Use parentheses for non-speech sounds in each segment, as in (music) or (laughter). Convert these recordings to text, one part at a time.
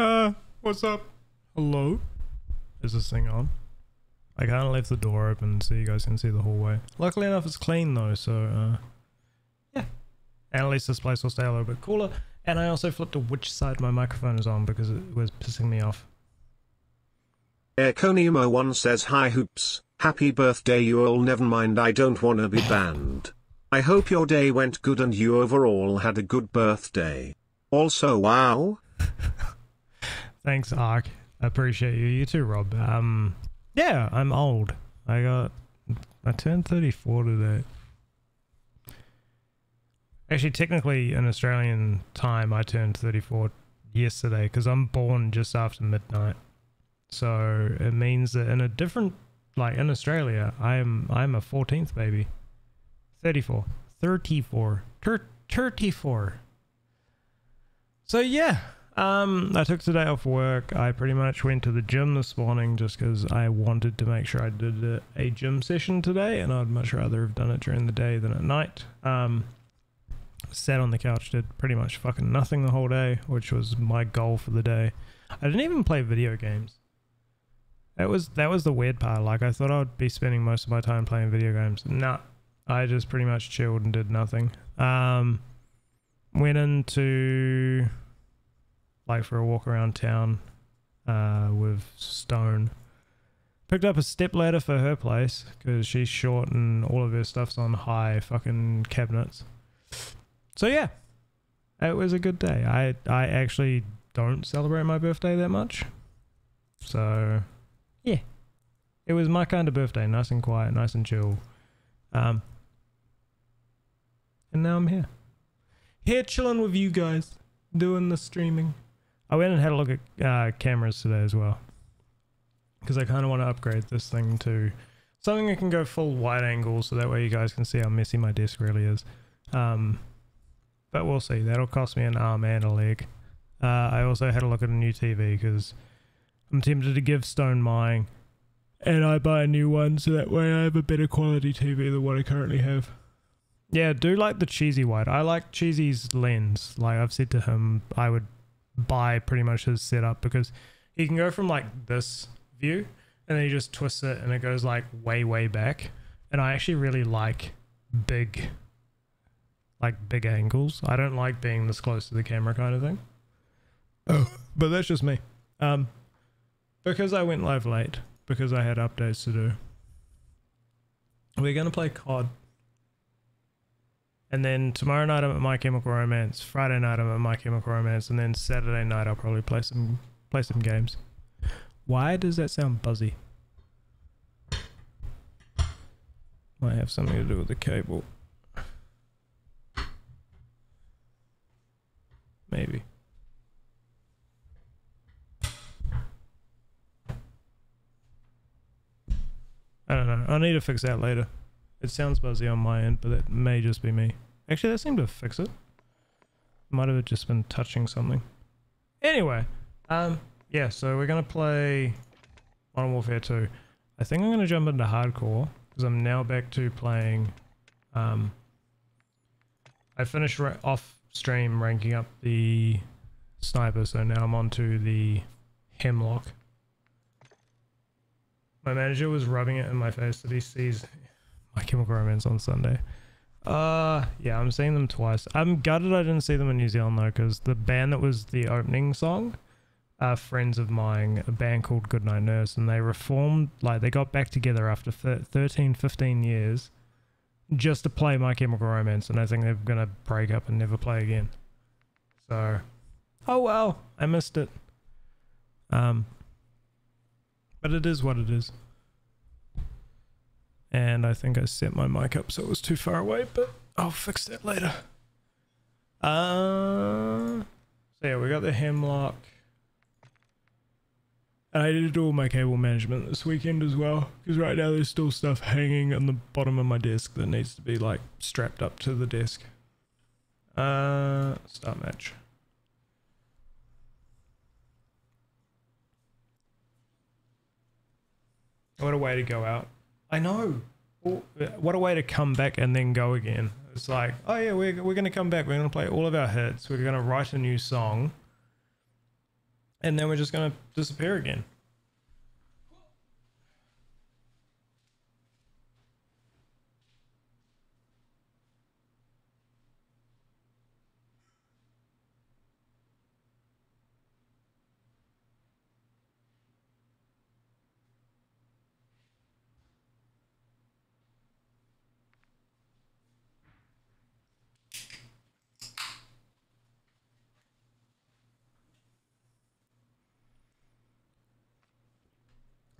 Uh, what's up? Hello? Is this thing on? I kind of left the door open so you guys can see the hallway. Luckily enough, it's clean though, so uh, yeah. And at least this place will stay a little bit cooler. And I also flipped to which side my microphone is on because it was pissing me off. Econemo1 says hi hoops, happy birthday you all never mind I don't wanna be banned. I hope your day went good and you overall had a good birthday. Also wow. (laughs) Thanks, Ark. I appreciate you. You too, Rob. Um, yeah, I'm old. I got, I turned 34 today. Actually, technically, in Australian time, I turned 34 yesterday because I'm born just after midnight. So it means that in a different, like in Australia, I'm I'm a 14th baby. 34, 34, 34. So yeah, um, I took today off work. I pretty much went to the gym this morning just because I wanted to make sure I did a, a, gym session today, and I'd much rather have done it during the day than at night. Um, sat on the couch, did pretty much fucking nothing the whole day, which was my goal for the day. I didn't even play video games. That was that was the weird part. Like I thought I would be spending most of my time playing video games. Nah, I just pretty much chilled and did nothing. Um, went into like for a walk around town uh, with Stone. Picked up a step ladder for her place because she's short and all of her stuff's on high fucking cabinets. So yeah, it was a good day. I I actually don't celebrate my birthday that much, so yeah, it was my kind of birthday. Nice and quiet, nice and chill. Um, and now I'm here, here chilling with you guys, doing the streaming. I went and had a look at uh, cameras today as well. Because I kind of want to upgrade this thing to something that can go full wide angle so that way you guys can see how messy my desk really is. Um, but we'll see. That'll cost me an arm and a leg. Uh, I also had a look at a new TV because I'm tempted to give Stone mine and I buy a new one so that way I have a better quality TV than what I currently have. Yeah, do like the cheesy white. I like Cheesy's lens. Like I've said to him, I would buy pretty much his setup because he can go from like this view and then he just twists it and it goes like way way back. And i actually really like big like big angles. I don't like being this close to the camera kind of thing. Oh. But that's just me. Um because i went live late because i had updates to do we're gonna play cod and then tomorrow night I'm at My Chemical Romance. Friday night I'm at My Chemical Romance, and then Saturday night I'll probably play some play some games. Why does that sound buzzy? Might have something to do with the cable. Maybe. I don't know. I need to fix that later. It sounds buzzy on my end, but it may just be me. Actually, that seemed to fix it. Might have just been touching something. Anyway, um, yeah, so we're going to play Modern Warfare 2. I think I'm going to jump into hardcore, because I'm now back to playing, um, I finished off stream ranking up the sniper, so now I'm on to the hemlock. My manager was rubbing it in my face that he sees my Chemical Romance on Sunday. Uh, yeah, I'm seeing them twice. I'm gutted I didn't see them in New Zealand though, because the band that was the opening song, are friends of mine, a band called Goodnight Nurse, and they reformed, like, they got back together after 13, 15 years just to play My Chemical Romance, and I think they're gonna break up and never play again. So, oh well, I missed it. Um, but it is what it is and I think I set my mic up so it was too far away, but I'll fix that later. Uh, so yeah, we got the hemlock. And I did all my cable management this weekend as well, because right now there's still stuff hanging on the bottom of my desk that needs to be like strapped up to the desk. Uh, start match. What a way to go out. I know. Uh, what a way to come back and then go again. It's like, oh yeah, we're, we're going to come back. We're going to play all of our hits. We're going to write a new song. And then we're just gonna disappear again.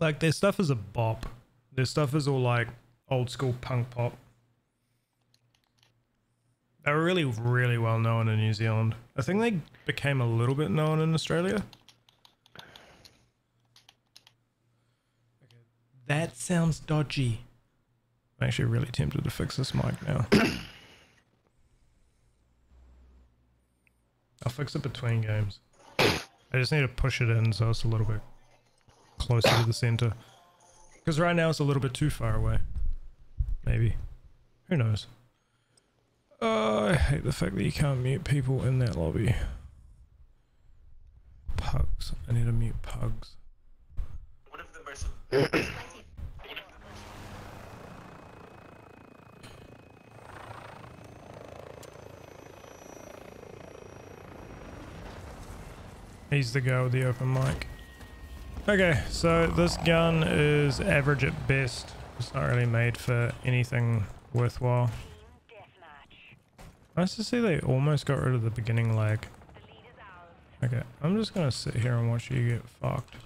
Like their stuff is a bop. Their stuff is all like old school punk pop. They were really, really well known in New Zealand. I think they became a little bit known in Australia. That sounds dodgy. I'm actually really tempted to fix this mic now. (coughs) I'll fix it between games. I just need to push it in so it's a little bit closer to the center. Because right now it's a little bit too far away. Maybe. Who knows? Uh, I hate the fact that you can't mute people in that lobby. Pugs. I need to mute pugs. One of the most (coughs) He's the guy with the open mic. Okay, so this gun is average at best. It's not really made for anything worthwhile. Nice to see they almost got rid of the beginning lag. Okay, I'm just gonna sit here and watch you get fucked.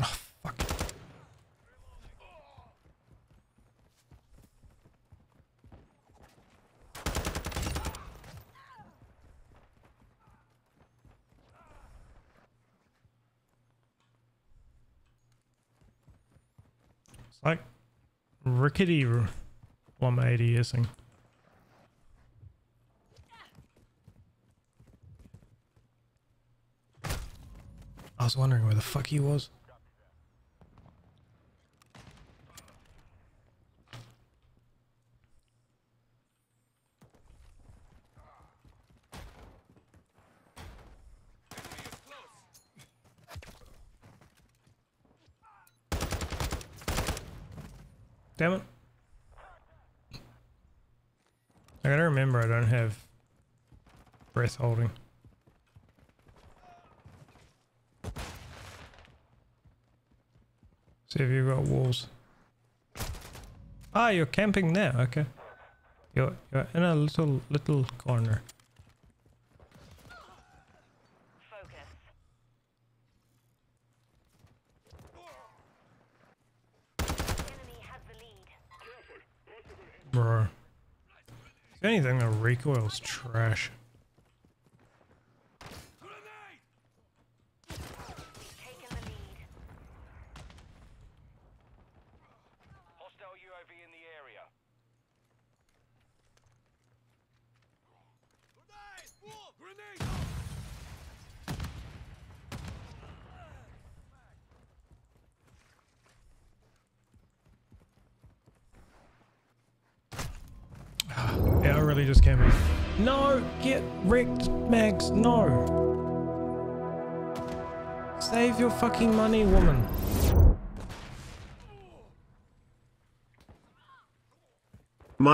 Oh, fuck. It's like r- 180 ising. I was wondering where the fuck he was. Damn it. I gotta remember I don't have holding. See if you've got walls. Ah, you're camping there. Okay. You're you're in a little little corner. If anything, the recoil's trash.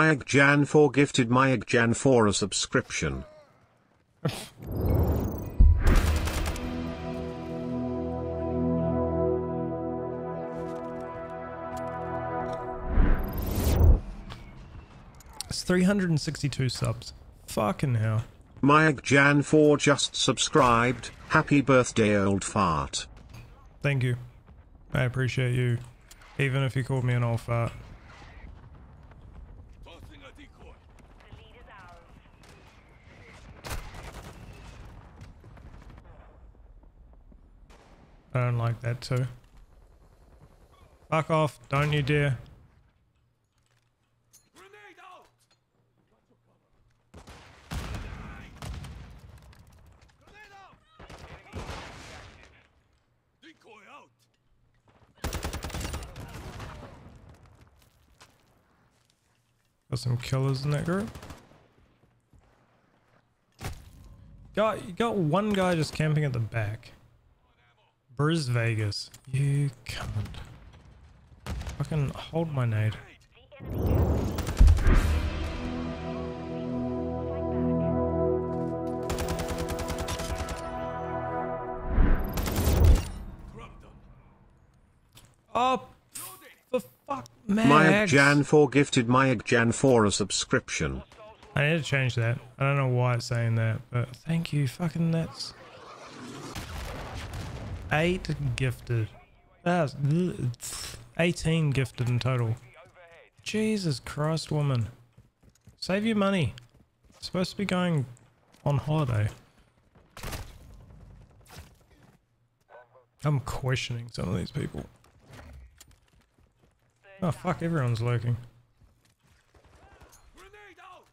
MyAgjan4 gifted MyAgjan4 a subscription. It's 362 subs. Fucking hell. MyAgjan4 just subscribed. Happy birthday, old fart. Thank you. I appreciate you. Even if you called me an old fart. I don't like that too. Fuck off. Don't you dare. Got some killers in that group. Got you got one guy just camping at the back. Bruce Vegas. You can't. Fucking hold my nade. Oh, for fuck, man. Mayag Jan 4 gifted my Jan 4 a subscription. I need to change that. I don't know why it's saying that, but thank you. Fucking that's eight gifted. That's 18 gifted in total. Jesus Christ, woman. Save your money. supposed to be going on holiday. I'm questioning some of these people. Oh fuck, everyone's lurking. Grenade out!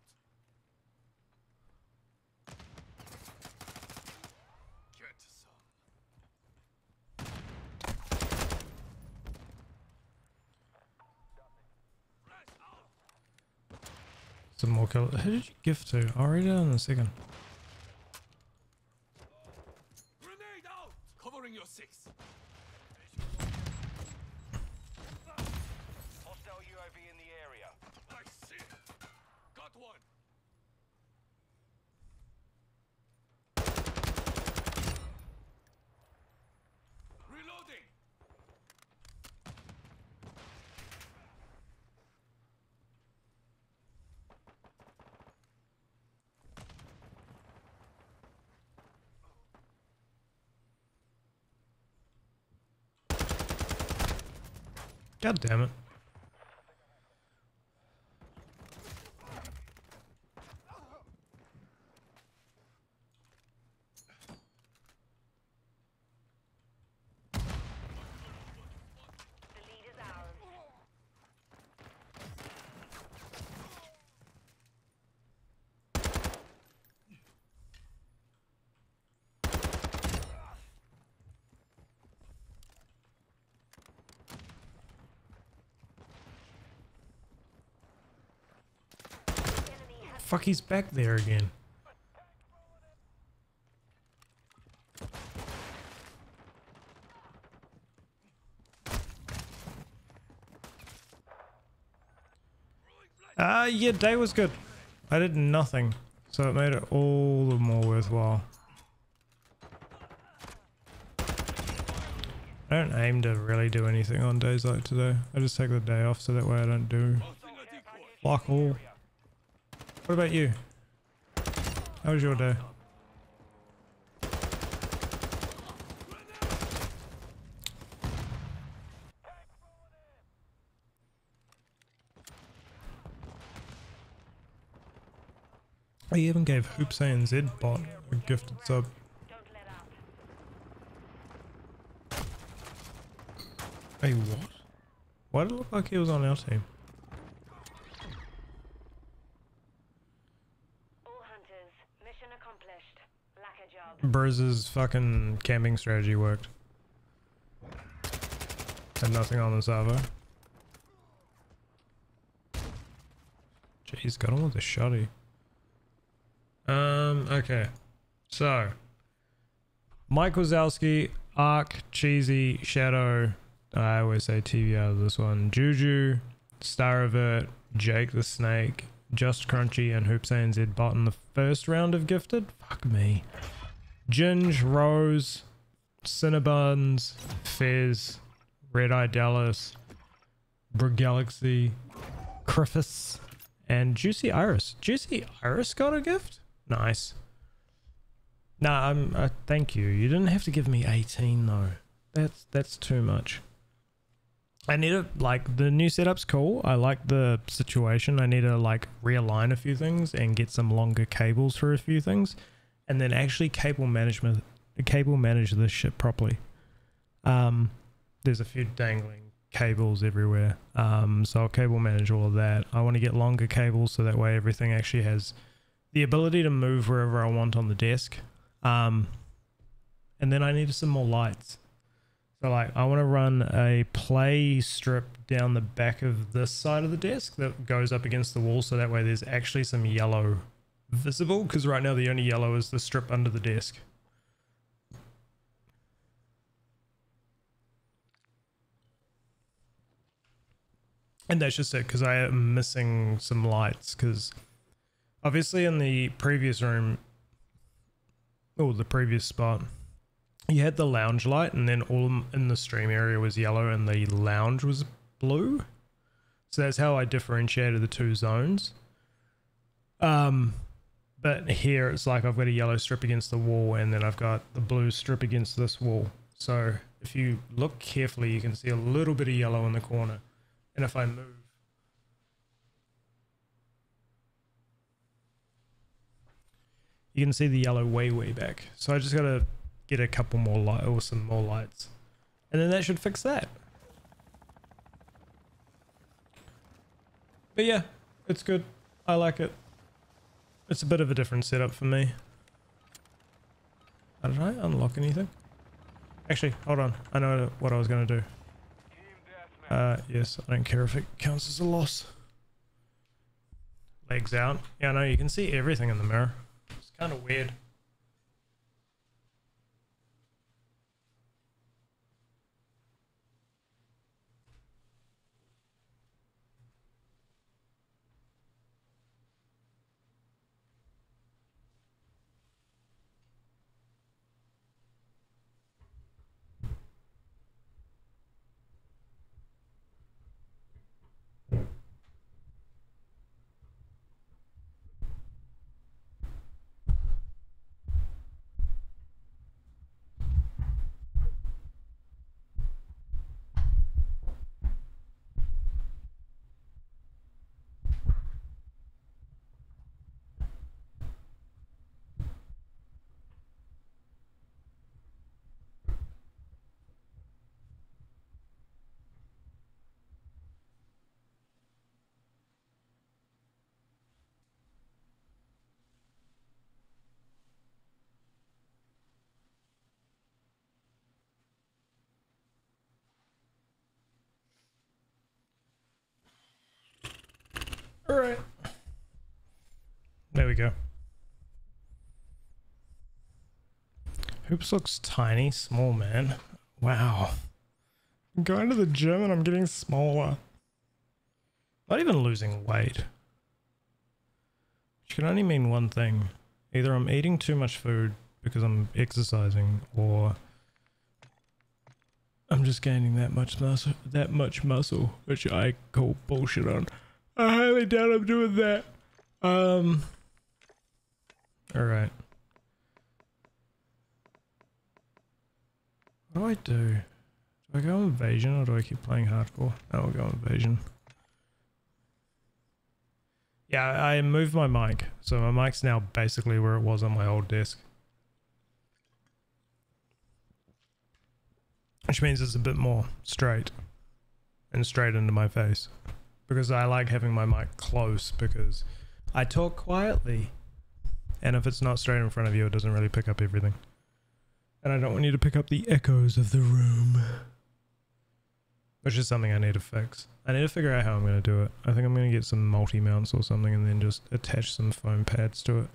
Get some. Some more kill. Who did you give to? Oh, I'll read it in a second. Grenade out! Covering your six. Hostile UAV in the area. I see. Got one. Reloading. God damn it. The lead is ours. Enemy has Fuck, he's back there again. Ah, yeah, day was good. I did nothing, so it made it all the more worthwhile. I don't aim to really do anything on days like today. I just take the day off so that way I don't do fuck all. What about you? How was your day? I even gave Hoops Z bot a gifted sub. Hey, what? Why did it look like he was on our team? Bruce's fucking camping strategy worked. Had nothing on the servo. Jeez, got on with the shoddy. Um, okay. So, Mike Wazowski, Ark, Cheesy, Shadow. I always say TV out of this one. Juju, Staravert, Jake the Snake, Just Crunchy, and Hoops ANZ bot in the first round of gifted. Fuck me. Ginge, Rose, Cinnabuns, Fizz, Red Eye Dallas, Brig Galaxy, Criffus, and Juicy Iris. Juicy Iris got a gift? Nice. Nah, I'm. Uh, thank you. You didn't have to give me 18 though. That's that's too much. I need to like the new setup's cool. I like the situation. I need to like realign a few things and get some longer cables for a few things, and then actually cable management, cable manage this shit properly. Um, there's a few dangling cables everywhere. Um, so I'll cable manage all of that. I want to get longer cables so that way everything actually has the ability to move wherever I want on the desk. Um, and then I need some more lights. So So like I want to run a play strip down the back of this side of the desk that goes up against the wall so that way there's actually some yellow visible because right now the only yellow is the strip under the desk. And that's just it because I am missing some lights because obviously in the previous room or the previous spot you had the lounge light and then all in the stream area was yellow and the lounge was blue so that's how i differentiated the two zones um but here it's like i've got a yellow strip against the wall and then i've got the blue strip against this wall. So if you look carefully you can see a little bit of yellow in the corner. And if i move you can see the yellow way way back. So i just gotta get a couple more light or some more lights. And then that should fix that. But yeah it's good. I like it it's a bit of a different setup for me. Did i unlock anything? Actually hold on. I know what i was going to do. Uh yes i don't care if it counts as a loss. Legs out. Yeah no you can see everything in the mirror. It's kind of weird All right. There we go. Hoops looks tiny, small, man. Wow. I'm going to the gym and I'm getting smaller. Not even losing weight. Which can only mean one thing. Either I'm eating too much food because I'm exercising or I'm just gaining that much muscle that much muscle, which I call bullshit on. I highly doubt I'm doing that. Um. All right. What do I do? Do I go invasion or do I keep playing hardcore? No, I'll go invasion. Yeah, I moved my mic, so my mic's now basically where it was on my old desk. Which means it's a bit more straight and straight into my face because I like having my mic close because I talk quietly. And if it's not straight in front of you, it doesn't really pick up everything. And I don't want you to pick up the echoes of the room. Which is something I need to fix. I need to figure out how I'm going to do it. I think I'm going to get some multi mounts or something and then just attach some foam pads to it.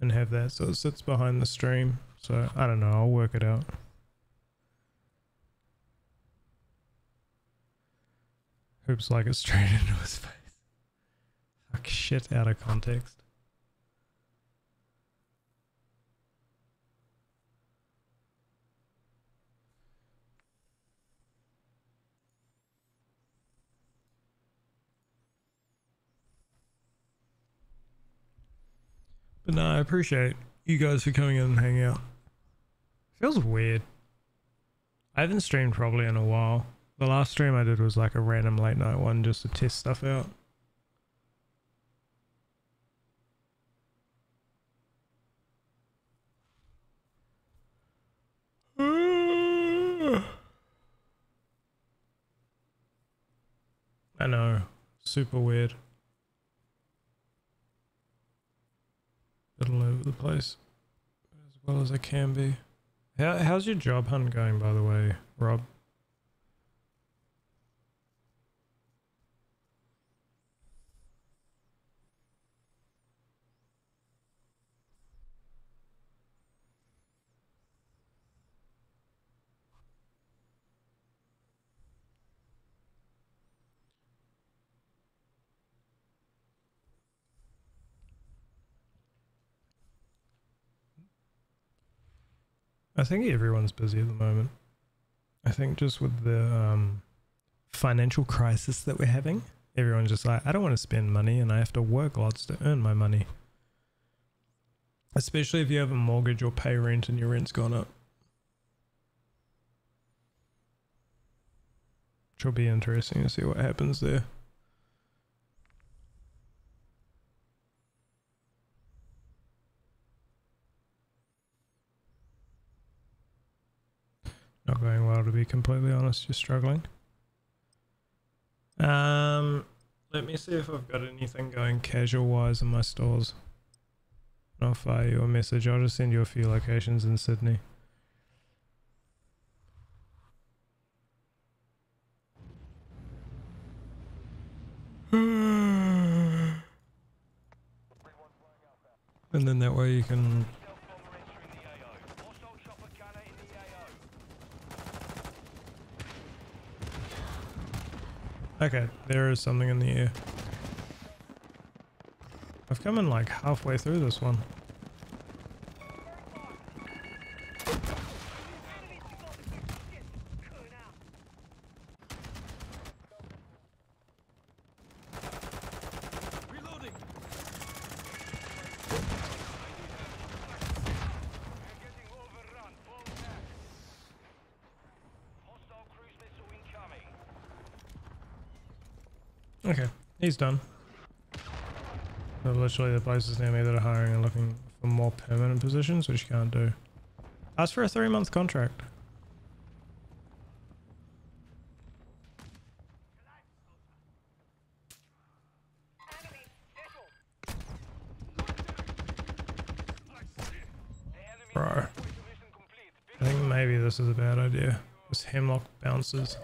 And have that so it sits behind the stream. So I don't know, I'll work it out. Hoops like it straight (laughs) into his face. Fuck shit out of context. But no, I appreciate you guys for coming in and hanging out. Feels weird. I haven't streamed probably in a while. The last stream I did was like a random late night one just to test stuff out. I know. Super weird. All over the place. As well as I can be. How, how's your job hunt going, by the way, Rob? I think everyone's busy at the moment. I think just with the um, financial crisis that we're having, everyone's just like, I don't want to spend money and I have to work lots to earn my money. Especially if you have a mortgage or pay rent and your rent's gone up. Which will be interesting to see what happens there. Not going well, to be completely honest. You're struggling. Um, let me see if I've got anything going casual wise in my stores. I'll fire you a message. I'll just send you a few locations in Sydney. (sighs) and then that way you can Okay, there is something in the air. I've come in like halfway through this one. He's done. So literally the places near me that are hiring are looking for more permanent positions, which you can't do. Ask for a three month contract. Bro. I think maybe this is a bad idea. This hemlock bounces.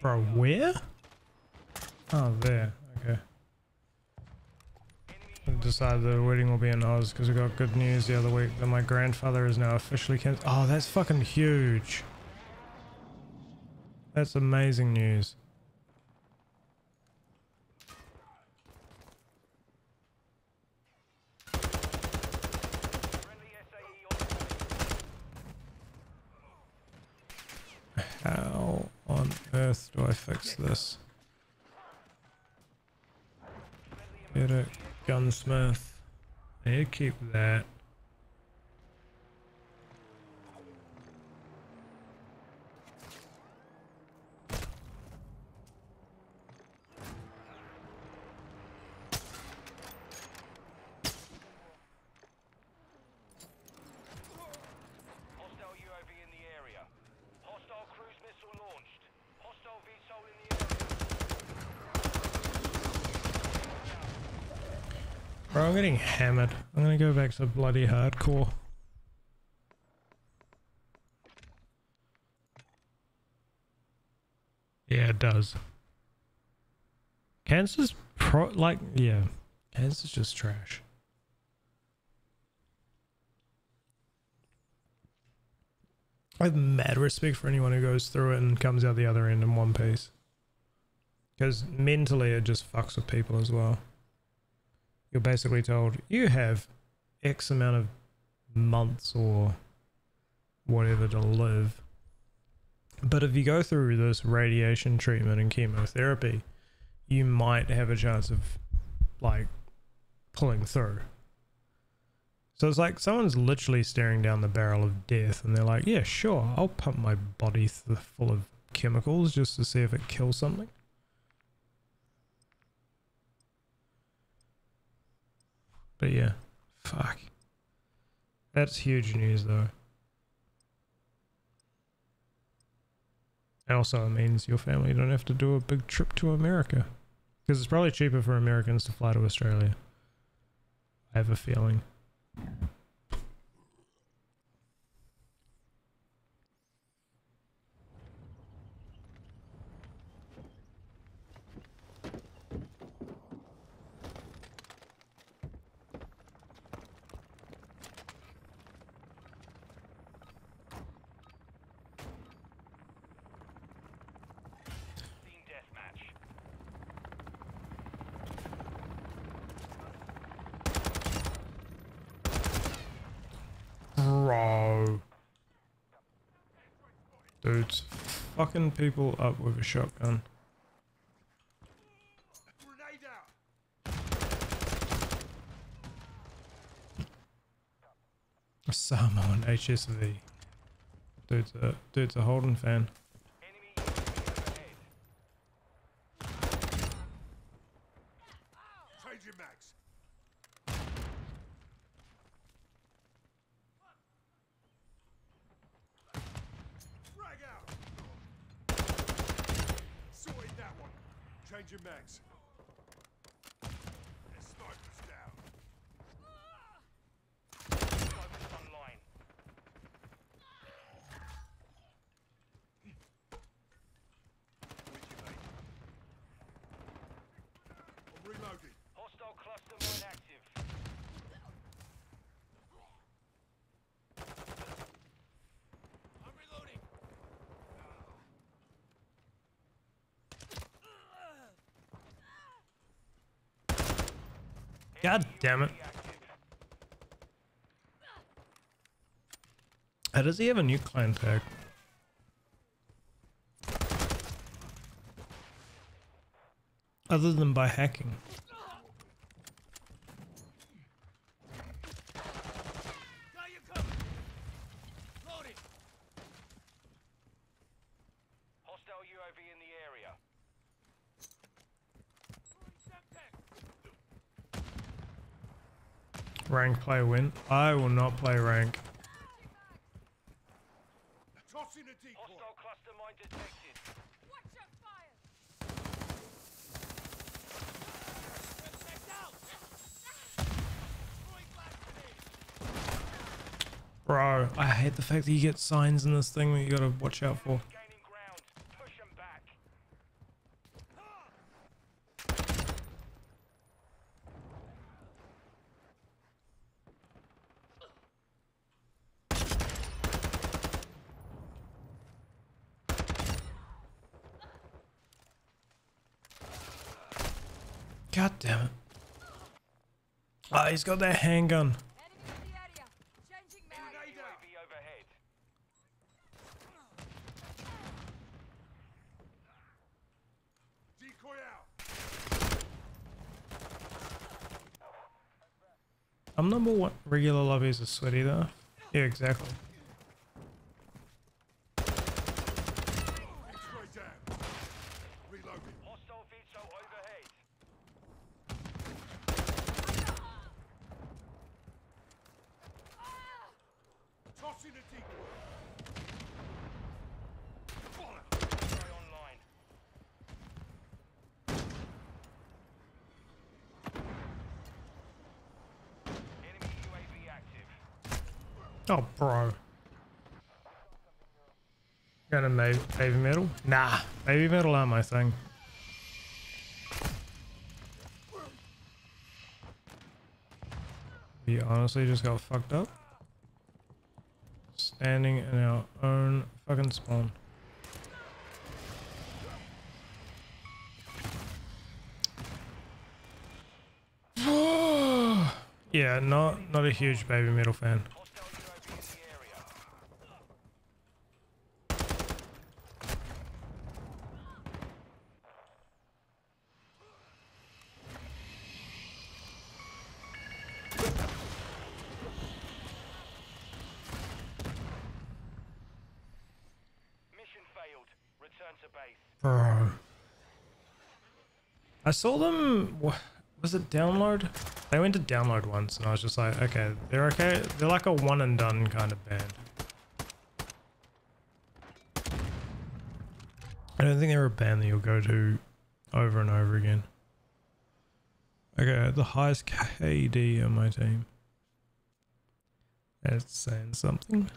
Bro, where? Oh, there. Okay. I decided the wedding will be in Oz because we got good news the other week that my grandfather is now officially cancelled. Oh, that's fucking huge. That's amazing news. Friendly SAE on the way. How on earth do I fix this? Get it, gunsmith. You keep that. Hostile UAV in the area. Hostile cruise missile launched. Hostile VTOL in the area. Bro, I'm getting hammered. To bloody hardcore. Yeah, it does. Cancer's pro like yeah, cancer's just trash. I have mad respect for anyone who goes through it and comes out the other end in one piece. Because mentally it just fucks with people as well. You're basically told you have X amount of months or whatever to live. But if you go through this radiation treatment and chemotherapy, you might have a chance of like pulling through. So it's like someone's literally staring down the barrel of death and they're like, yeah, sure, I'll pump my body full of chemicals just to see if it kills something. But yeah, fuck. That's huge news though. And also, it means your family don't have to do a big trip to America. Because it's probably cheaper for Americans to fly to Australia. I have a feeling. Team deathmatch. Bro. Dudes, fucking people up with a shotgun. Samo and HSV. Dude's a, dude's a Holden fan. Enemy overhead. Changing max. Frag out. Sorted that one. Changing max. Their sniper's down. Focus online. With you, mate. I'm reloading. Hostile cluster mine active. I'm reloading. God damn it. How does he have a new clan tag? Other than by hacking. Got you covered. Loading. Hostile UAV in the area. Rank play win. I will not play rank. Bro, I hate the fact that you get signs in this thing that you gotta watch out for. Gaining ground. Push 'em back. God damn it. Ah, he's got that handgun. I'm number one. Regular lobbies are sweaty though. Yeah, exactly. Nah, maybe metal my thing. We honestly just got fucked up. Standing in our own fucking spawn. (gasps) yeah, not not a huge Babymetal fan. I saw them. Was it download? They went to download once, and I was just like, okay, they're okay. They're like a one and done kind of band. I don't think they're a band that you'll go to over and over again. Okay, the highest KD on my team. That's saying something.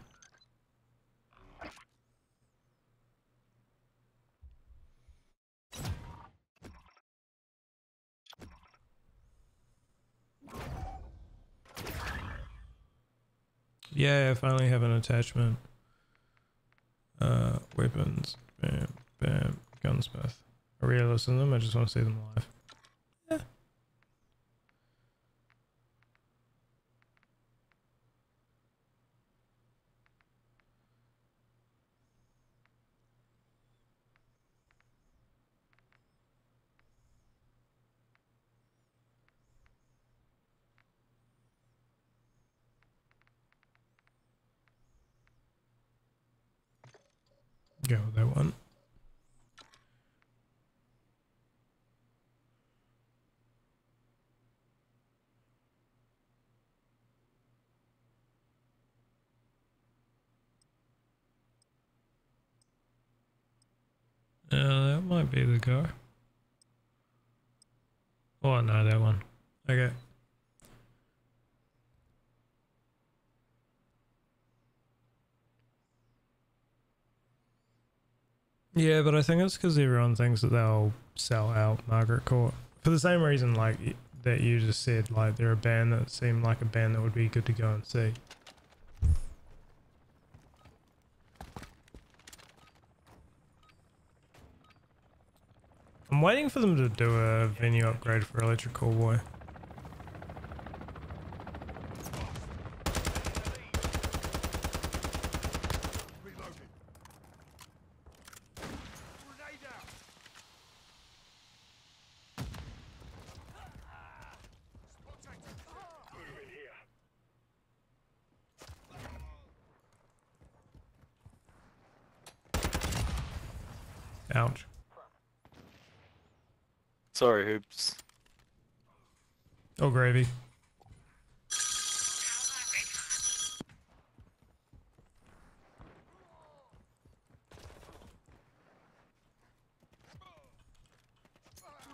Yeah, I finally have an attachment. Uh, weapons. Bam, bam, gunsmith. I really listen to them. I just want to see them live. Yeah. Go with that one. Uh, that might be the go. Oh no, that one. Okay. Yeah, but I think it's because everyone thinks that they'll sell out Margaret Court for the same reason, like that you just said. Like they're a band that seemed like a band that would be good to go and see. I'm waiting for them to do a venue upgrade for Electric Callboy. Reloading. Grenade out. Spot taken. Move in here. Ouch. Sorry, Hoops. Oh gravy.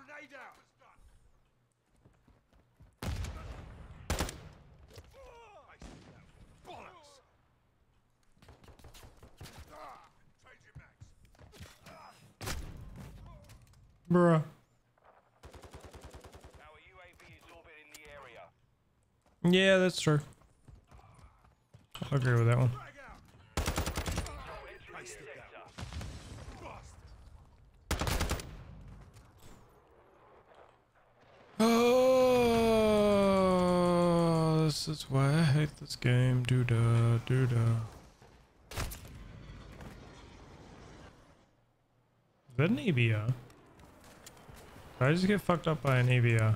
Grenade out. Bollocks. Ah, Changing max. Bruh. Our UAV is orbiting the area. True. I agree with that one. Oh, this is why I hate this game. Doo da, doo da. Is that an EBR? Did I just get fucked up by an EBR?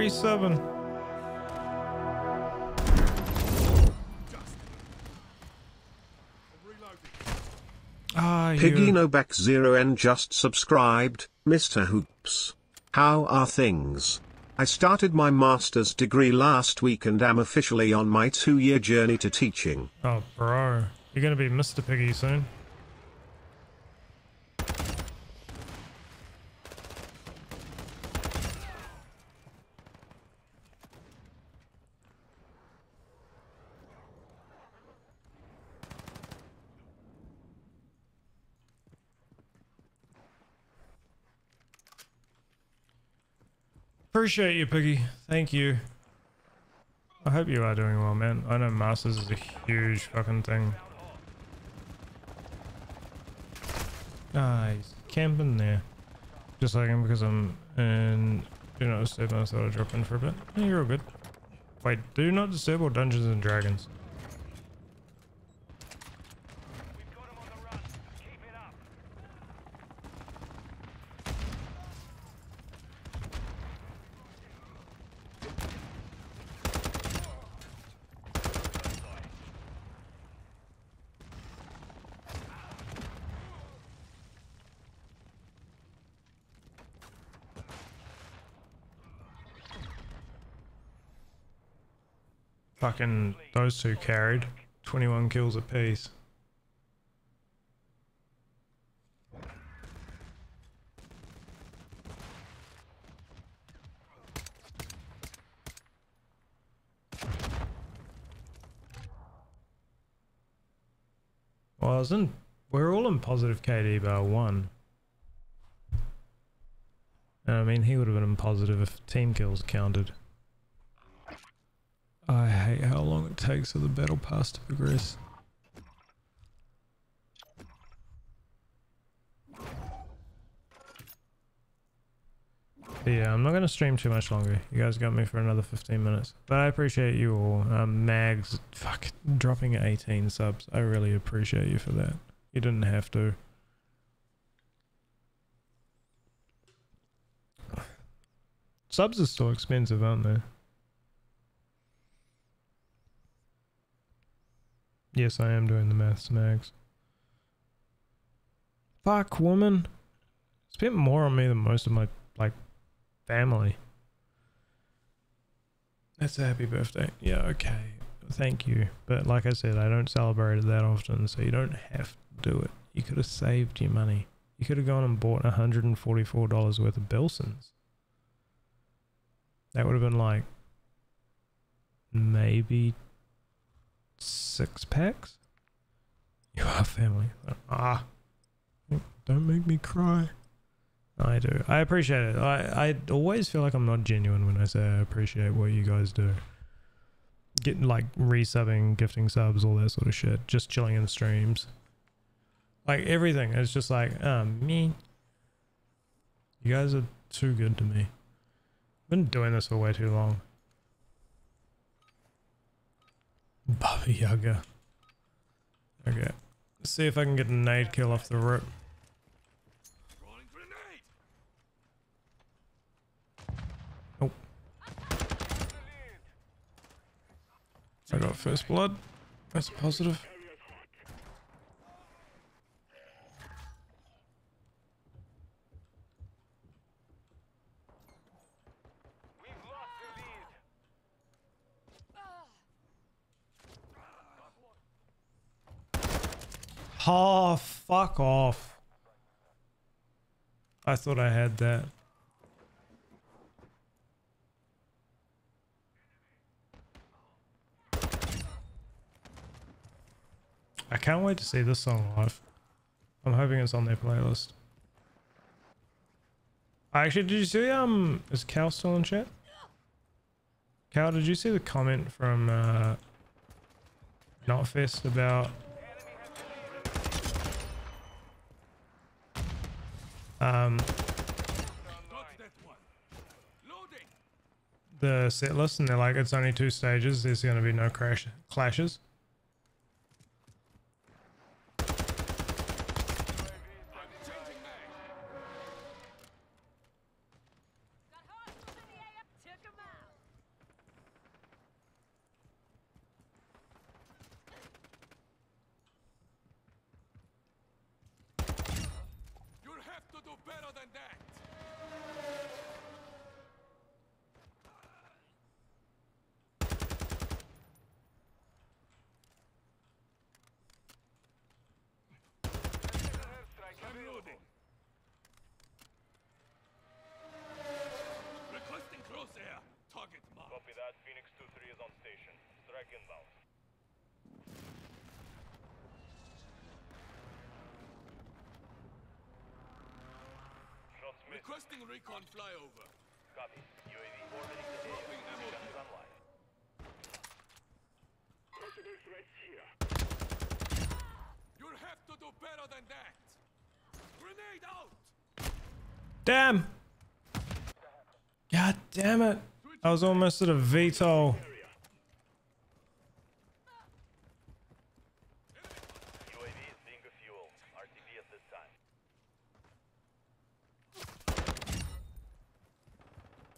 3 7. Ah, Piggy no back zero N just subscribed, Mr. Hoops. How are things? I started my master's degree last week and am officially on my two year journey to teaching. Oh, bro. You're gonna be Mr. Piggy soon. Appreciate you, Piggy. Thank you. I hope you are doing well, man. I know Masters is a huge fucking thing. Ah, camping there. Just like him because I'm in Do Not Disturb and I thought I'd drop in for a bit. Yeah, you're all good. Wait, Do Not or Dungeons and Dragons? We've got 'em on the run. Keep it up. Fucking those two carried. 21 kills apiece. Well, I was in. We're all in positive KD bar one. And I mean, he would have been in positive if team kills counted. I hate how long it takes for the battle pass to progress. But yeah, I'm not going to stream too much longer. You guys got me for another 15 minutes. But I appreciate you all. Um, Mags, fuck, dropping 18 subs. I really appreciate you for that. You didn't have to. Subs are so expensive, aren't they? Yes, I am doing the maths, Mags. Fuck, woman. Spent more on me than most of my, like, family. That's a happy birthday. Yeah, okay. Thank you. But like I said, I don't celebrate it that often, so you don't have to do it. You could have saved your money. You could have gone and bought $144 worth of Bilsons. That would have been like maybe six packs. You are family. Ah, don't make me cry. I do. I appreciate it. I I always feel like I'm not genuine when I say I appreciate what you guys do. Getting like resubbing, gifting subs, all that sort of shit. Just chilling in streams. Like everything. It's just like, um, me. You guys are too good to me. Been doing this for way too long. Baba Yaga. Okay. Let's see if I can get a nade kill off the. Rolling grenade! I got first blood. That's positive. Oh, fuck off. I thought I had that. I can't wait to see this song live. I'm hoping it's on their playlist. Actually, did you see, um, is Cal still in chat? Cal, did you see the comment from, uh, Knotfest about um, the set list and they're like it's only two stages there's going to be no crash clashes Changing mag! You'll have to do better than that! Requesting recon flyover. Copy. UAV orbiting the area. Dropping ammo Mission here. online. You'll have to do better than that. Grenade out. Damn! God damn it! I was almost at a time.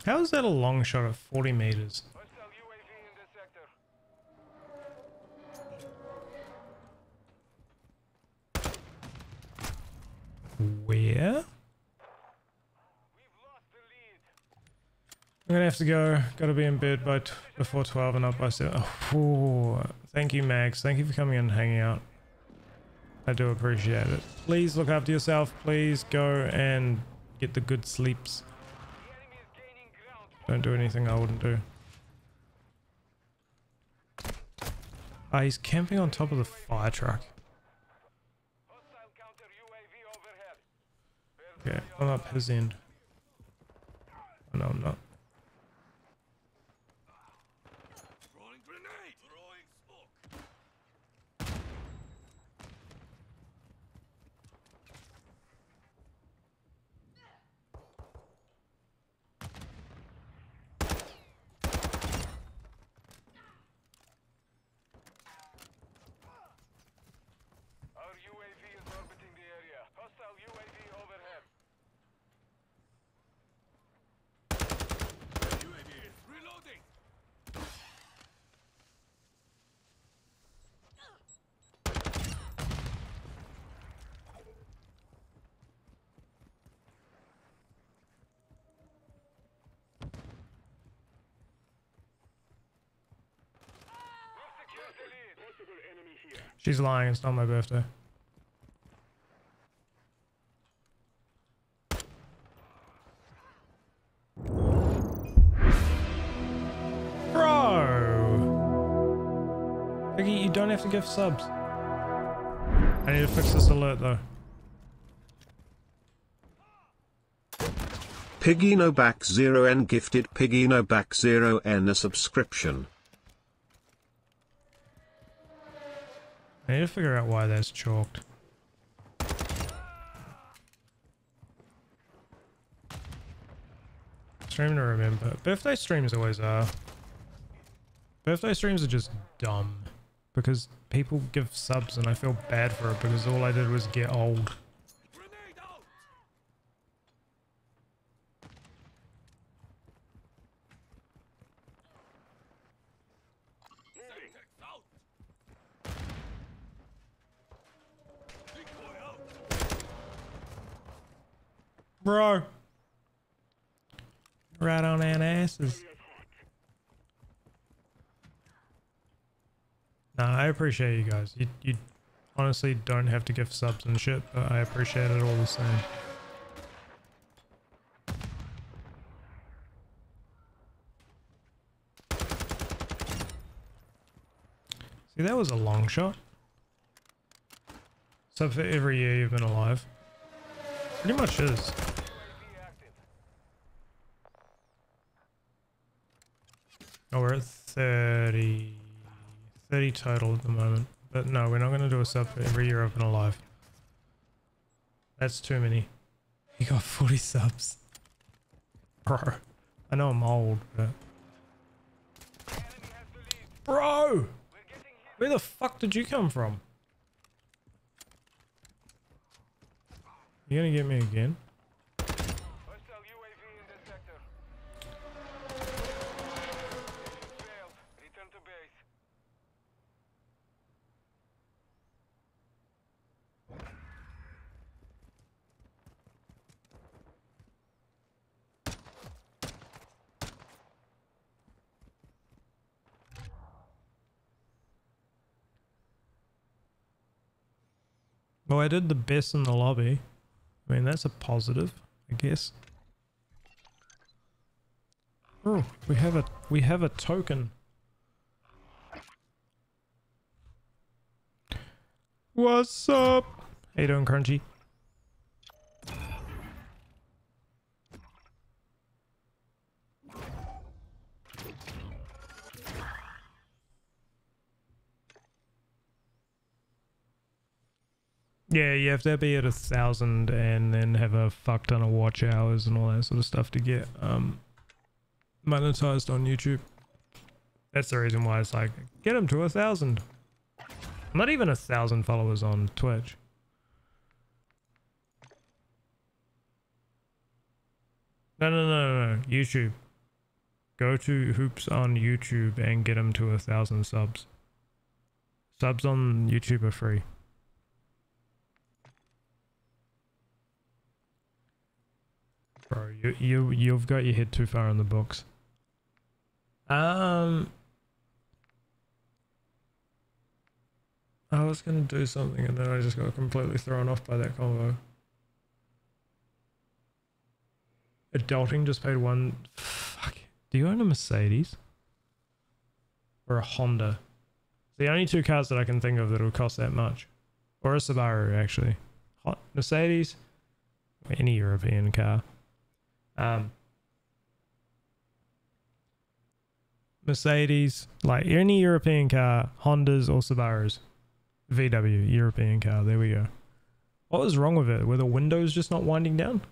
How is that a long shot at 40 meters? To go. Gotta be in bed by before 12 and up by 7. Oh, thank you, Max. Thank you for coming and hanging out. I do appreciate it. Please look after yourself. Please go and get the good sleeps. Don't do anything I wouldn't do. Ah, he's camping on top of the fire truck. Okay, I'm up his end. Oh, no, I'm not. She's lying. It's not my birthday. Bro! Piggy, you don't have to give subs. I need to fix this alert though. Piggy no back 0n gifted Piggy no back 0n a subscription. I need to figure out why that's chalked. Stream to remember. Birthday streams always are. Birthday streams are just dumb. Because people give subs and I feel bad for it because all I did was get old. Grenade out. Semtex out. Decoy out. Bro! Right on our asses. Nah, I appreciate you guys. You, you honestly don't have to give subs and shit, but I appreciate it all the same. See, that was a long shot. So for every year you've been alive. Pretty much is. Oh, we're at 30, 30 total at the moment. But no, we're not going to do a sub for every year I've been alive. That's too many. (laughs) He got 40 subs. Bro, I know I'm old, but... Bro! Where the fuck did you come from? You gonna get me again? Hostile UAV in this sector. Failed. Return to base. Well, I did the best in the lobby. I mean, that's a positive, I guess. Oh, we have a we have a token. What's up? How you doing, Crunchy? Yeah, you have to be at a thousand and then have a fuck ton of watch hours and all that sort of stuff to get um monetized on YouTube. That's the reason why it's like get them to a thousand. Not even a thousand followers on Twitch. No, no, no, no, no. YouTube. Go to Hoops on YouTube and get them to a thousand subs. Subs on YouTube are free. Bro, you you you've got your head too far in the books. Um, I was gonna do something and then I just got completely thrown off by that convo. Adulting just paid one. Fuck. Do you own a Mercedes? Or a Honda? The only two cars that I can think of that would cost that much. Or a Subaru, actually. Hot Mercedes? Any European car. Um, Mercedes, like any European car, Hondas or Subarus. VW, European car. There we go. What was wrong with it? Were the windows just not winding down?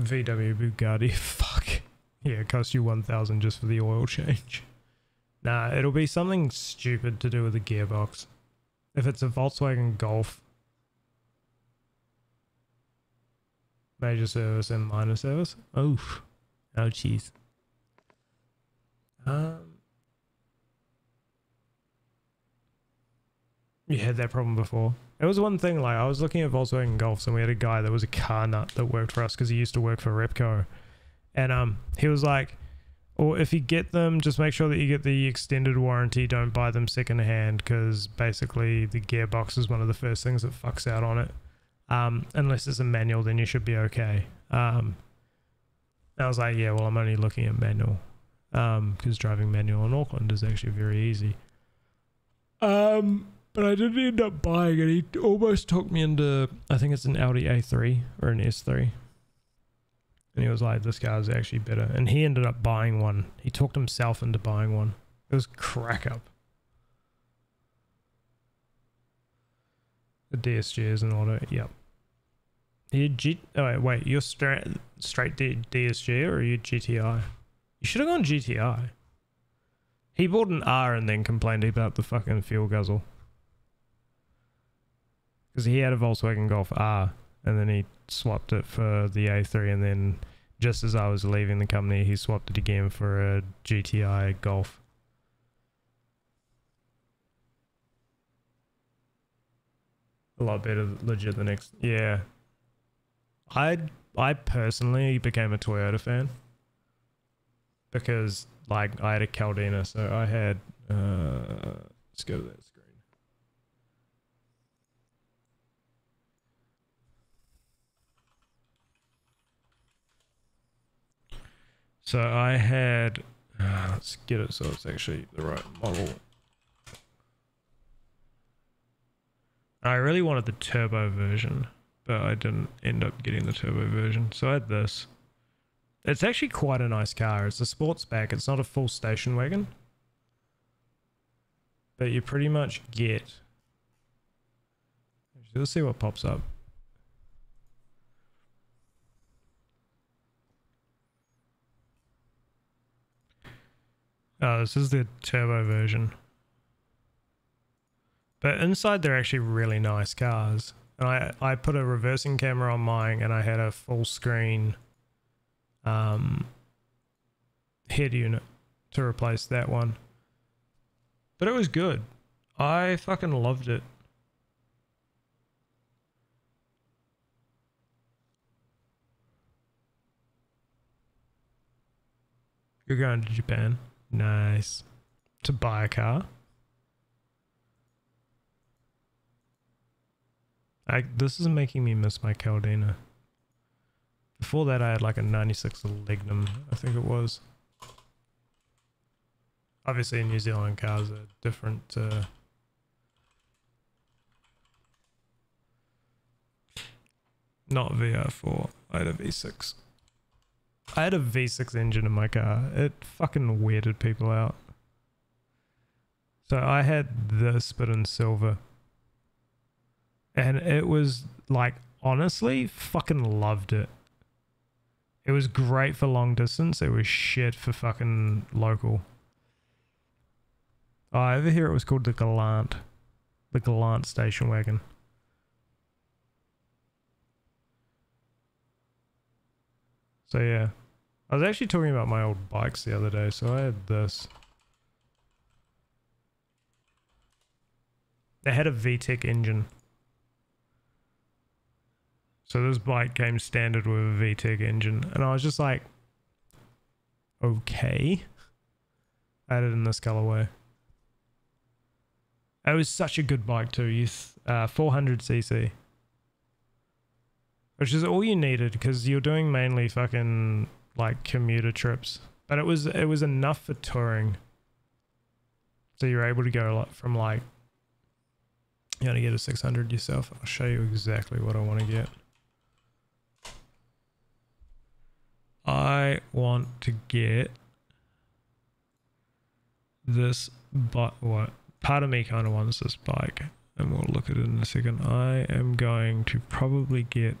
VW Bugatti. (laughs) Fuck. Yeah, it cost you 1000 just for the oil change. Nah, it'll be something stupid to do with the gearbox. If it's a Volkswagen Golf, major service and minor service. Oof. Oh, jeez. Um, you had that problem before. It was one thing, like, I was looking at Volkswagen Golfs and we had a guy that was a car nut that worked for us because he used to work for Repco. And um, he was like, or if you get them, just make sure that you get the extended warranty. Don't buy them secondhand because basically the gearbox is one of the first things that fucks out on it. Um, unless it's a manual, then you should be okay. Um, I was like, yeah, well, I'm only looking at manual because driving manual in Auckland is actually very easy. Um, but I didn't end up buying it. He almost talked me into, I think it's an Audi A3 or an S3. And he was like, this guy's actually better. And he ended up buying one. He talked himself into buying one. It was crack up. The DSG is all that. Yep. You G. Oh wait, wait. You're straight straight D- DSG or are you GTI? You should have gone GTI. He bought an R and then complained about the fucking fuel guzzle. Because he had a Volkswagen Golf R and then he swapped it for the A3 and then just as I was leaving the company he swapped it again for a GTI Golf. A lot better legit the next yeah. I I personally became a Toyota fan because like I had a Caldina so I had uh let's go to that screen. So I had, uh, let's get it so it's actually the right model. I really wanted the turbo version, but I didn't end up getting the turbo version. So I had this. It's actually quite a nice car. It's a sports back. It's not a full station wagon. But you pretty much get... Let's see what pops up. Oh, this is the turbo version. But inside they're actually really nice cars. And I, I put a reversing camera on mine and I had a full screen um, head unit to replace that one. But it was good. I fucking loved it. You're going to Japan. Nice. To buy a car. I this is making me miss my Caldina. Before that I had like a 96 Legnum, I think it was. Obviously New Zealand cars are different uh, not VR4, I had a V6. I had a V6 engine in my car. It fucking weirded people out. So I had this, but in silver. And it was like, honestly, fucking loved it. It was great for long distance. It was shit for fucking local. Oh, over here it was called the Galant. The Galant station wagon. So yeah. I was actually talking about my old bikes the other day, so I had this. They had a VTEC engine. So this bike came standard with a VTEC engine, and I was just like, okay. Added in this colorway. It was such a good bike too. You, uh, 400cc, which is all you needed because you're doing mainly fucking like commuter trips. But it was it was enough for touring. So you're able to go from like you want to get a 600 yourself. I'll show you exactly what I want to get. I want to get this but what part of me kind of wants this bike and we'll look at it in a second. I am going to probably get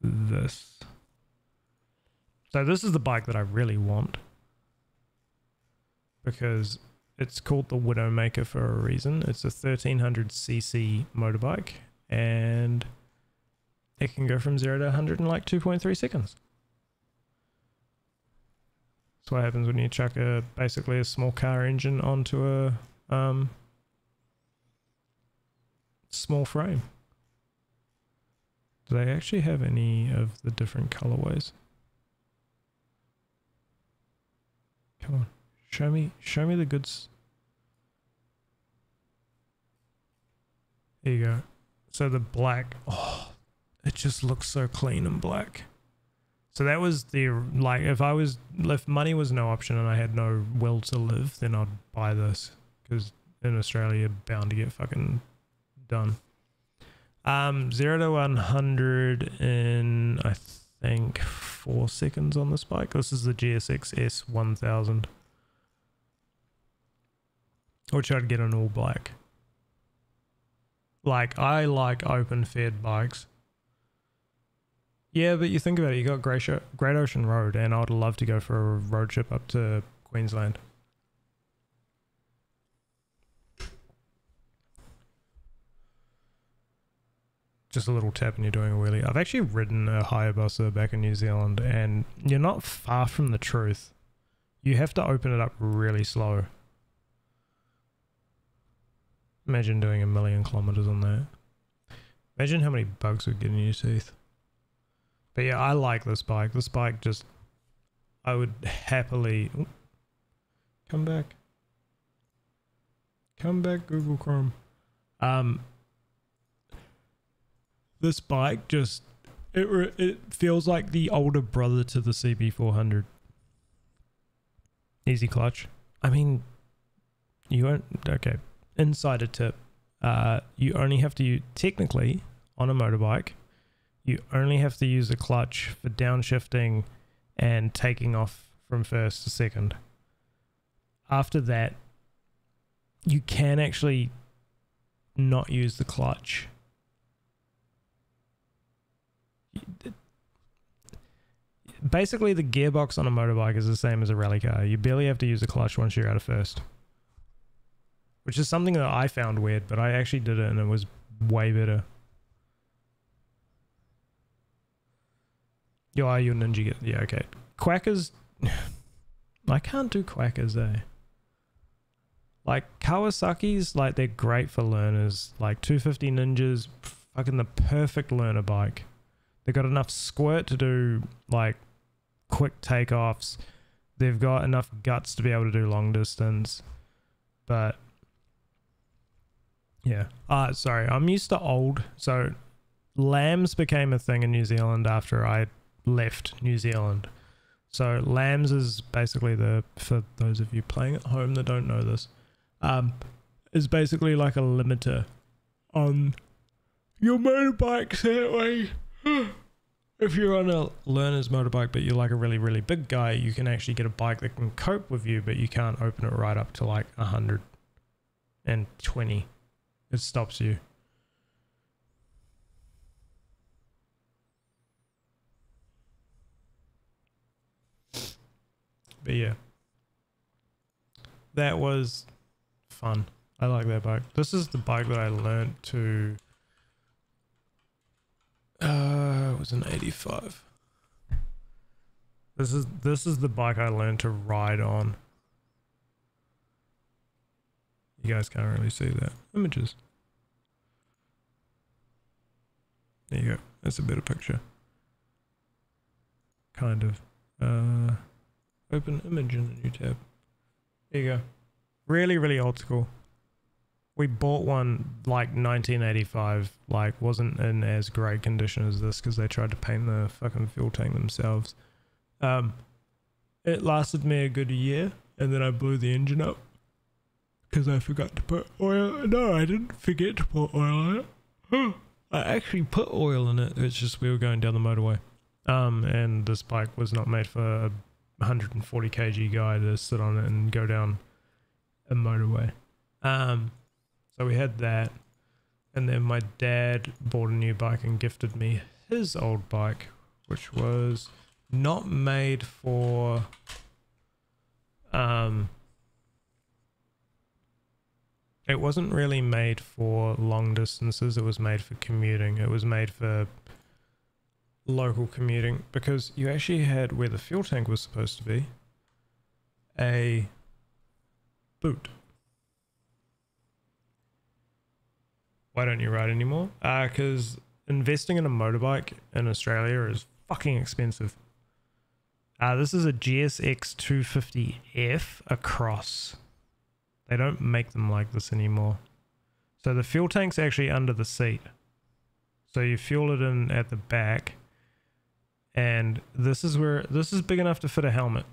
this. So this is the bike that I really want because it's called the Widowmaker for a reason. It's a 1300cc motorbike and it can go from 0 to 100 in like 2.3 seconds. That's what happens when you chuck a basically a small car engine onto a um, small frame. Do they actually have any of the different colorways? Come on, show me, show me the goods. There you go. So the black, oh, it just looks so clean and black. So that was the like if I was if money was no option and I had no will to live, then I'd buy this because in Australia you're bound to get fucking done. Um, zero to one hundred in I think four seconds on this bike. This is the GSX S one thousand, which I'd get an all black. Like I like open fed bikes. Yeah, but you think about it, you got Great Ocean Road, and I'd love to go for a road trip up to Queensland. Just a little tap and you're doing a wheelie. I've actually ridden a Hayabusa back in New Zealand, and you're not far from the truth. You have to open it up really slow. Imagine doing a million kilometers on that. Imagine how many bugs would get in your teeth. But yeah, I like this bike. This bike just, I would happily come back. Come back, Google Chrome. Um, this bike just it it feels like the older brother to the CB400. Easy clutch. I mean, you won't. Okay, insider tip. Uh, you only have to use technically on a motorbike you only have to use the clutch for downshifting and taking off from first to second. After that, you can actually not use the clutch. Basically, the gearbox on a motorbike is the same as a rally car. You barely have to use the clutch once you're out of first. Which is something that I found weird, but I actually did it and it was way better. Yo, are you a ninja? Yeah, okay. Quackers. (laughs) I can't do quackers, eh? Like Kawasaki's, like they're great for learners. Like 250 Ninjas, fucking the perfect learner bike. They've got enough squirt to do like quick takeoffs. They've got enough guts to be able to do long distance. But yeah. Uh sorry, I'm used to old. So LAMS became a thing in New Zealand after I left New Zealand. So LAMS is basically the for those of you playing at home that don't know this, um, is basically like a limiter on your motorbike that way. If you're on a learner's motorbike, but you're like a really, really big guy, you can actually get a bike that can cope with you, but you can't open it right up to like 120. It stops you. But yeah. That was fun. I like that bike. This is the bike that I learned to uh, it was an 85. This is this is the bike I learned to ride on. You guys can't really see that. Images. There you go. That's a better picture. Kind of. Uh, open image in a new tab. There you go. Really, really old school we bought one like 1985 like wasn't in as great condition as this because they tried to paint the fucking fuel tank themselves. Um it lasted me a good year and then i blew the engine up because i forgot to put oil no i didn't forget to put oil in it. (gasps) I actually put oil in it it's just we were going down the motorway. Um and this bike was not made for a 140 kg guy to sit on it and go down a motorway. Um so we had that. And then my dad bought a new bike and gifted me his old bike, which was not made for um it wasn't really made for long distances, it was made for commuting. It was made for local commuting because you actually had where the fuel tank was supposed to be a boot Why don't you ride anymore? Uh, because investing in a motorbike in Australia is fucking expensive. Uh, this is a GSX 250F across. They don't make them like this anymore. So the fuel tank's actually under the seat. So you fuel it in at the back. And this is where, this is big enough to fit a helmet.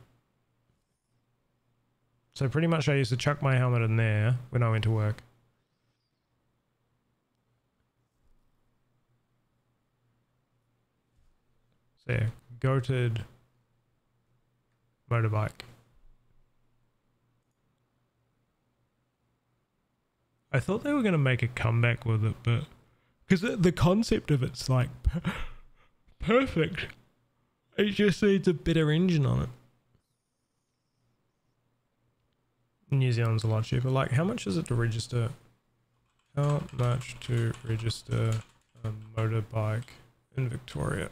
So pretty much I used to chuck my helmet in there when I went to work. So yeah, goated motorbike. I thought they were going to make a comeback with it, but because the, concept of it's like per- perfect. It just needs a better engine on it. New Zealand's a lot cheaper. Like, how much is it to register? How much to register a motorbike in Victoria?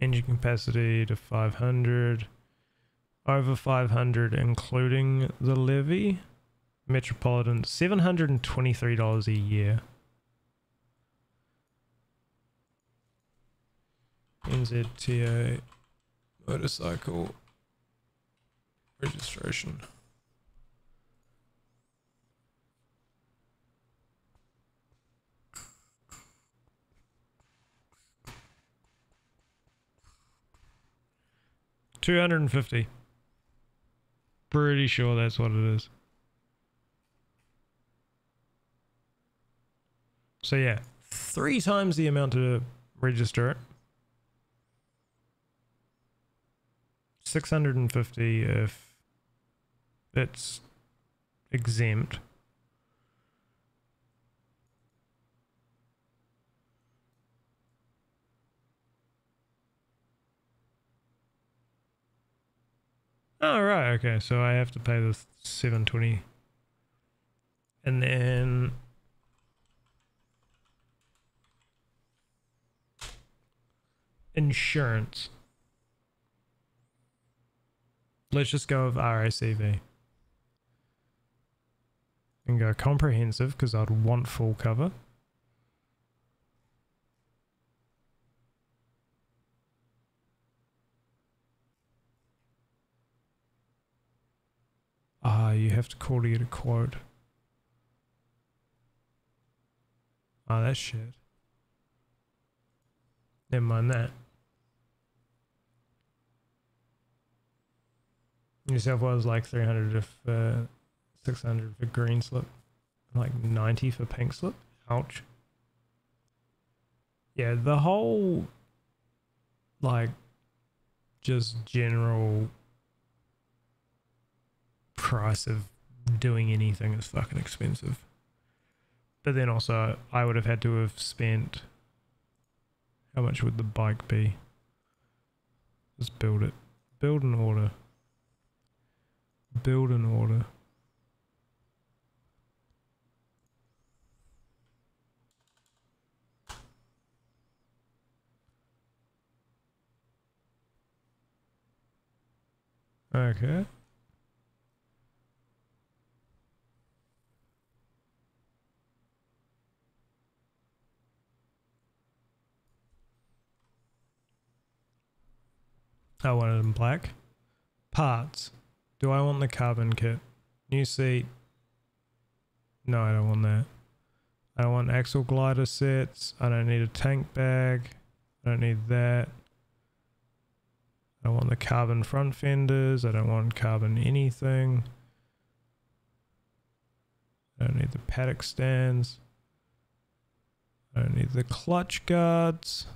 Engine capacity to 500 over 500 including the levy. Metropolitan $723 a year. Nzta motorcycle registration 250. Pretty sure that's what it is. So yeah, three times the amount to register it. 650 if it's exempt. Oh, right. Okay. So I have to pay the 720. And then insurance. Let's just go with RACV. And go comprehensive because I'd want full cover. Ah, you have to get a quote. Ah, that shit. Never mind that. New South Wales like 300 if uh, 600 for green slip, like 90 for pink slip. Ouch. Yeah, the whole like just general price of doing anything is fucking expensive. But then also, I would have had to have spent. How much would the bike be? Just build it. Build an order. Build an order. Okay. I want it in black. Parts. Do I want the carbon kit? New seat. No, I don't want that. I don't want axle slider sets. I don't need a tank bag. I don't need that. I don't want the carbon front fenders. I don't want carbon anything. I don't need the paddock stands. I don't need the clutch guards.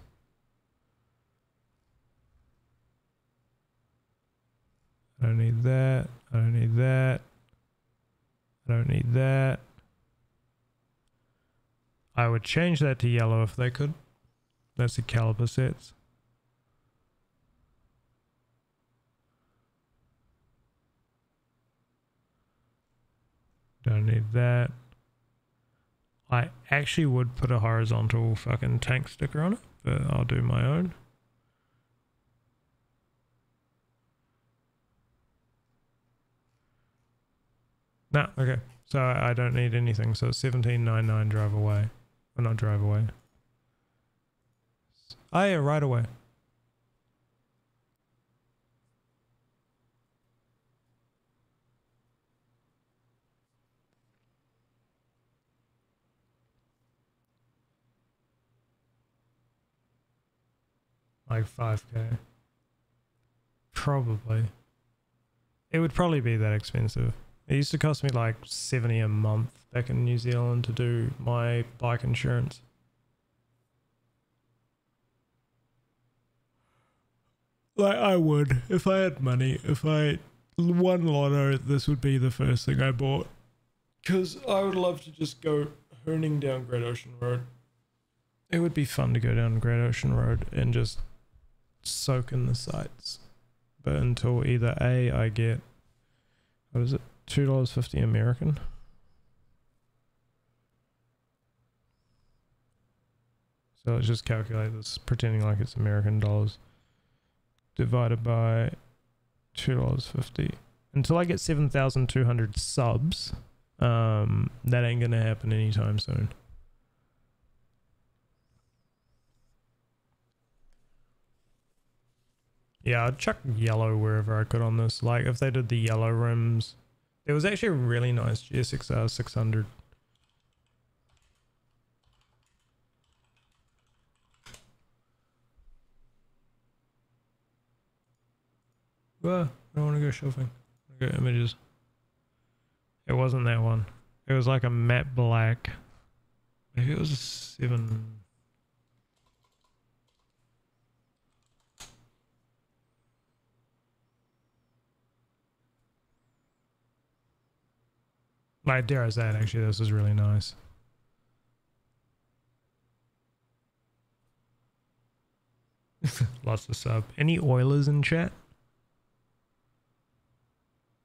I don't need that. I don't need that. I don't need that. I would change that to yellow if they could. That's the caliper sets. Don't need that. I actually would put a horizontal fucking tank sticker on it, but I'll do my own. No, okay. So I don't need anything. So it's 1799 drive away. Or not drive away. Oh yeah, right away. Like 5k. Probably. It would probably be that expensive. It used to cost me like 70 a month back in New Zealand to do my bike insurance. Like I would if I had money. If I won lotto, this would be the first thing I bought. Cause I would love to just go hooning down Great Ocean Road. It would be fun to go down Great Ocean Road and just soak in the sights. But until either A, I get what is it? Two dollars fifty American. So let's just calculate this, pretending like it's American dollars. Divided by two dollars fifty. Until I get seven thousand two hundred subs, um, that ain't gonna happen anytime soon. Yeah, I'd chuck yellow wherever I could on this. Like if they did the yellow rims, there was actually a really nice GSXR 600. Well, I don't want to go shopping. I go images. It wasn't that one. It was like a matte black. Maybe it was a seven. Like, dare I say it, actually, this is really nice. (laughs) Lots of sub. Any Oilers in chat?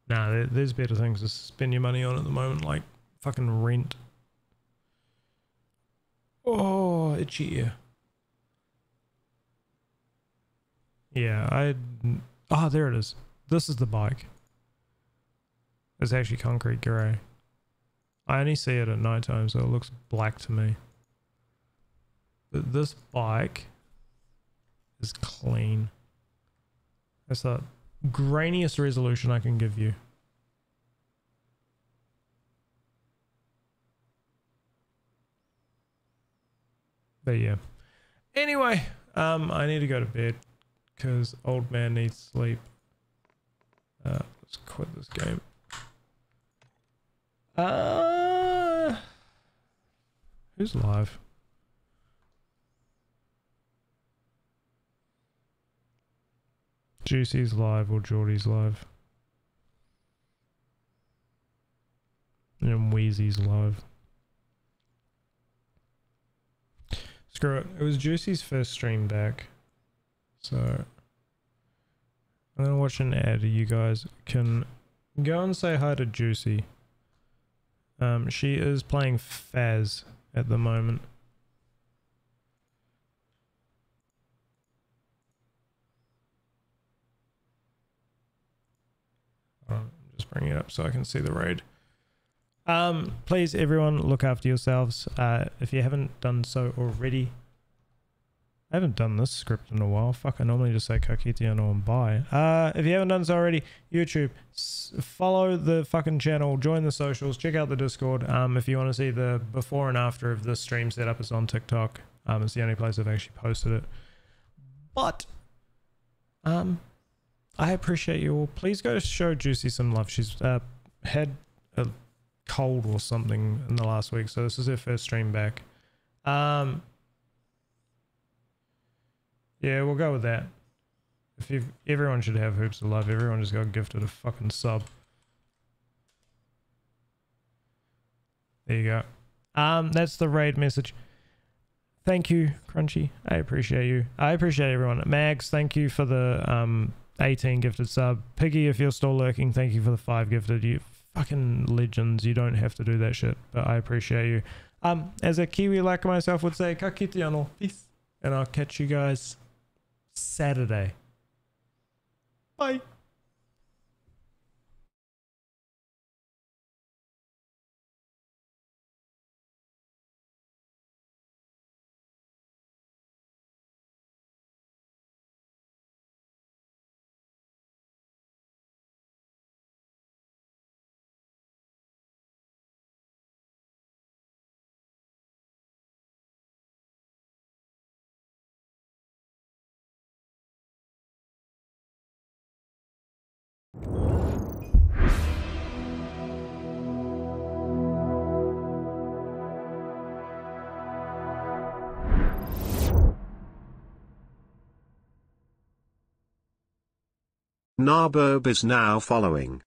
Nah, there's better things to spend your money on at the moment, like fucking rent. Oh, itchy ear. Yeah, I. Ah, oh, there it is. This is the bike. It's actually concrete grey. I only see it at night time, so it looks black to me. But this bike is clean. That's the grainiest resolution I can give you. But yeah. Anyway, um, I need to go to bed because old man needs sleep. Uh, Let's quit this game. Uh, who's live? Juicy's live or Geordie's live. And Wheezy's live. Screw it. It was Juicy's first stream back. So I'm gonna watch an ad. You guys can go and say hi to Juicy. Um, she is playing Phas at the moment. Um, just bring it up so I can see the raid. Um, please, everyone, look after yourselves. Uh, if you haven't done so already, I haven't done this script in a while. Fuck, I normally just say Ka kite ano and bye. Uh, if you haven't done so already, YouTube, follow the fucking channel, join the socials, check out the Discord. Um, if you want to see the before and after of this stream setup, it's on TikTok. Um, it's the only place I've actually posted it. But, um, I appreciate you all. Please go show Juicy some love. She's uh, had a cold or something in the last week, so this is her first stream back. Um, yeah, we'll go with that. If you everyone should have hoops of love. Everyone just got gifted a fucking sub. There you go. Um, that's the raid message. Thank you, Crunchy. I appreciate you. I appreciate everyone. Mags, thank you for the um 18 gifted sub. Piggy, if you're still lurking, thank you for the five gifted. You fucking legends. You don't have to do that shit, but I appreciate you. Um, as a Kiwi like myself would say, ka kite ano. Peace. And I'll catch you guys Saturday. Bye. Narbob is now following.